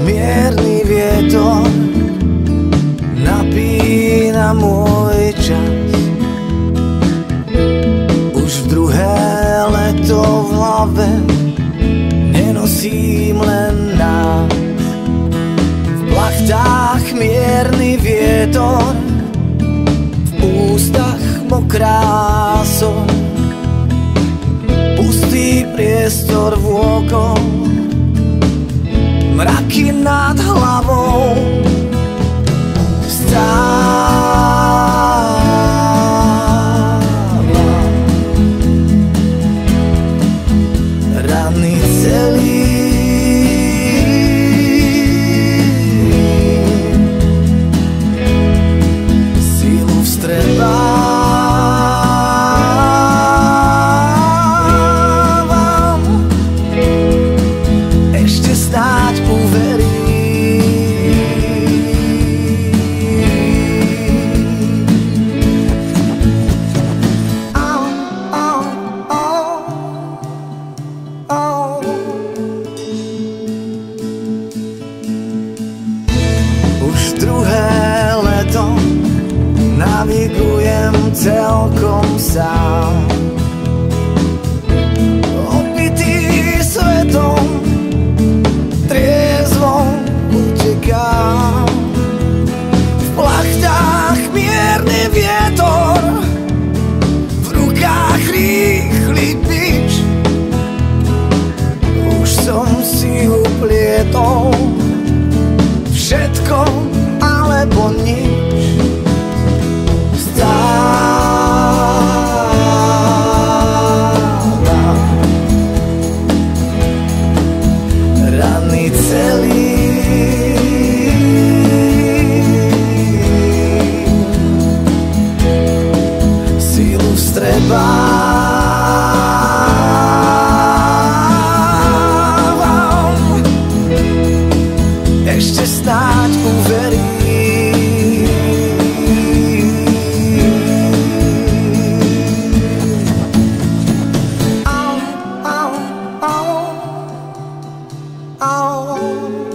mierny vietor napína môj čas. Už v druhé leto v hlave nenosím len nás. V plachtách mierny vietor ústach mokrá som Pustý priestor vôkol nad hlavou celkom sám. Opitý svetom Triezvo utekám. V plachtách mierny vietor V rukách rýchly bič Už som si uplietol. Oh.